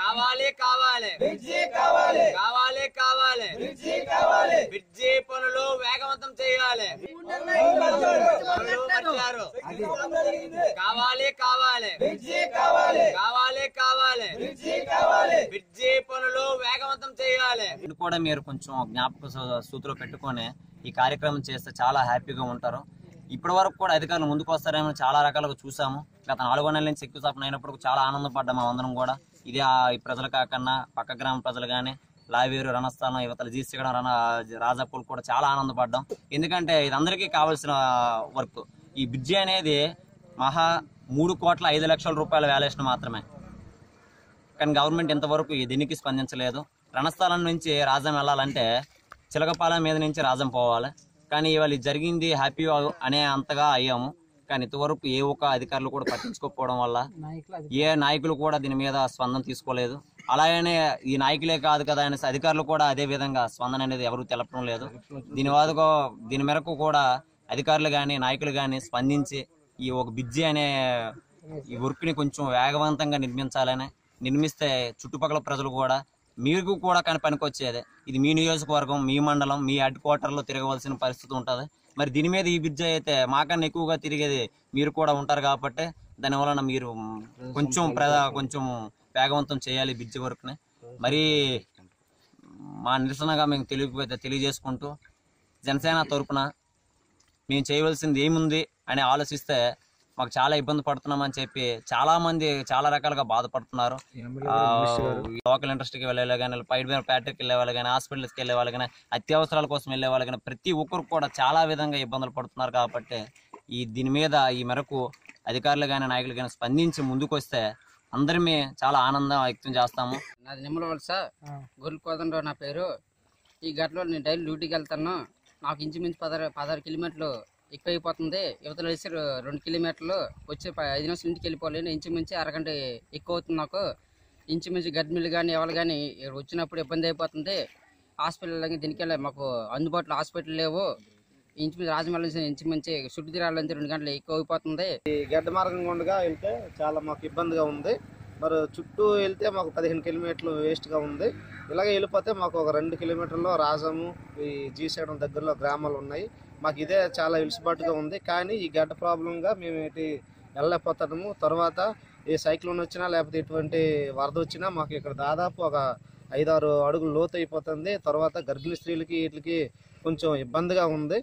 కావాలి కావాలి. కావాలి. కావాలి కావాలి. బ్రిడ్జి పనులు వేగవంతం చేయాలి. కావాలి కావాలి. కావాలి. కావాలి కావాలి. కావాలి. బ్రిడ్జి పనులు వేగవంతం చేయాలి. కూడా మీరు కొంచెం జ్ఞాపక సూత్రం పెట్టుకొని ఈ కార్యక్రమం చేస్తే చాలా హ్యాపీగా ఉంటారు. ఇప్పటి వరకు కూడా అధికారులు ముందుకు వస్తారేమో చాలా రకాలుగా చూసాము. గత నాలుగో నెలల నుంచి శంకుస్థాపన అయినప్పుడు చాలా ఆనందపడ్డాము అందరం కూడా. ఇది ఆ ప్రజలు కాకన్నా పక్క గ్రామ ప్రజలు కానీ లావేరు రణస్థానం యువతలు జీసీగడం రణ రాజాపూల్ కూడా చాలా ఆనందపడ్డాం. ఎందుకంటే ఇది అందరికీ కావాల్సిన వర్క్. ఈ బ్రిడ్జి అనేది మహా మూడు కోట్ల ఐదు లక్షల రూపాయల వాల్యుయేషన్ మాత్రమే. కానీ గవర్నమెంట్ ఇంతవరకు ఈ దీనికి స్పందించలేదు. రణస్థలం నుంచి రాజం వెళ్ళాలంటే చిలకపాలెం మీద నుంచి రాజం పోవాలి. కానీ ఇవాళ జరిగింది హ్యాపీ అనే అంతగా అయ్యాము. కానీ ఇంతవరకు ఏ ఒక్క అధికారులు కూడా పట్టించుకోకపోవడం వల్ల ఏ నాయకులు కూడా దీని మీద స్పందన తీసుకోలేదు. అలాగనే ఈ నాయకులే కాదు కదా అనేసి అధికారులు కూడా అదే విధంగా స్పందన అనేది ఎవరు తెలపడం లేదు. దీని వాదుకో దీని మేరకు కూడా అధికారులు కానీ నాయకులు కానీ స్పందించి ఈ ఒక బిజ్జి అనే ఈ వర్క్ని కొంచెం వేగవంతంగా నిర్మించాలని నిర్మిస్తే చుట్టుపక్కల ప్రజలు కూడా మీకు కూడా కానీ పనికొచ్చేదే. ఇది మీ నియోజకవర్గం మీ మండలం మీ హెడ్ క్వార్టర్లో తిరగవలసిన పరిస్థితి ఉంటుంది. మరి దీని మీద ఈ బ్రిడ్జ్ అయితే మాకన్నా ఎక్కువగా తిరిగేది మీరు కూడా ఉంటారు కాబట్టి దానివలన మీరు కొంచెం ప్రజా కొంచెం వేగవంతం చేయాలి ఈ బ్రిడ్జ్ వర్క్ని. మరి మా నిరసనగా మేము తెలియకపోతే తెలియజేసుకుంటూ జనసేన తరపున మేము చేయవలసింది ఏముంది అని ఆలోచిస్తే మాకు చాలా ఇబ్బంది పడుతున్నామని చెప్పి చాలా మంది చాలా రకాలుగా బాధపడుతున్నారు. లోకల్ ఇండస్ట్రీకి వెళ్ళే కానీ పైడ్ ఫ్యాక్టరీకి వెళ్ళే వాళ్ళు కానీ హాస్పిటల్స్కి వెళ్ళే వాళ్ళు కానీ అత్యవసరాల కోసం వెళ్ళే వాళ్ళు కానీ ప్రతి ఒక్కరు కూడా చాలా విధంగా ఇబ్బందులు పడుతున్నారు కాబట్టి ఈ దీని మీద ఈ మేరకు అధికారులు కానీ నాయకులు కానీ స్పందించి ముందుకు వస్తే అందరిమీ చాలా ఆనందం వ్యక్తం చేస్తాము. నాది నిమ్మల వలస. గొర్రెల కోదండరావు నా పేరు. ఈ గట్లో నేను డైలీ డ్యూటీకి వెళ్తాను. నాకు ఇంచుమించు పదహారు పదహారు కిలోమీటర్లు ఎక్కువ అయిపోతుంది యువతలు వేసి రెండు కిలోమీటర్లు వచ్చే ఐదు నిమిషాలు ఇంటికి వెళ్ళిపోలేను ఇంచుమించు అరగంట ఎక్కువ అవుతుంది నాకు. ఇంచుమించు గడ్మిల్లు కానీ ఎవరు కానీ వచ్చినప్పుడు ఇబ్బంది అయిపోతుంది. హాస్పిటల్ కానీ దీనికి మాకు అందుబాటులో హాస్పిటల్ లేవు. ఇంచుమించు రాజమహల్ నుంచి ఇంచుమించి చుట్టూ తిరాలంటే రెండు గంటలు ఎక్కువ అయిపోతుంది ఈ గడ్డ మార్గం గుండగా వెళ్తే చాలా మాకు ఇబ్బందిగా ఉంది. మరి చుట్టూ వెళ్తే మాకు పదిహేను కిలోమీటర్లు వేస్ట్గా ఉంది. ఇలాగే వెళ్ళిపోతే మాకు ఒక రెండు కిలోమీటర్లో రాజము ఈ జీసేయడం దగ్గరలో గ్రామాలు ఉన్నాయి. మాకు ఇదే చాలా వెలుసుబాటుగా ఉంది. కానీ ఈ గడ్డ ప్రాబ్లంగా మేము ఇటు వెళ్ళలేకపోతాము తర్వాత ఏ సైక్లోన్ వచ్చినా లేకపోతే ఎటువంటి వరద వచ్చినా మాకు ఇక్కడ దాదాపు ఒక ఐదారు అడుగులు లోతు అయిపోతుంది. తర్వాత గర్భిణీ స్త్రీలకి వీటికి కొంచెం ఇబ్బందిగా ఉంది.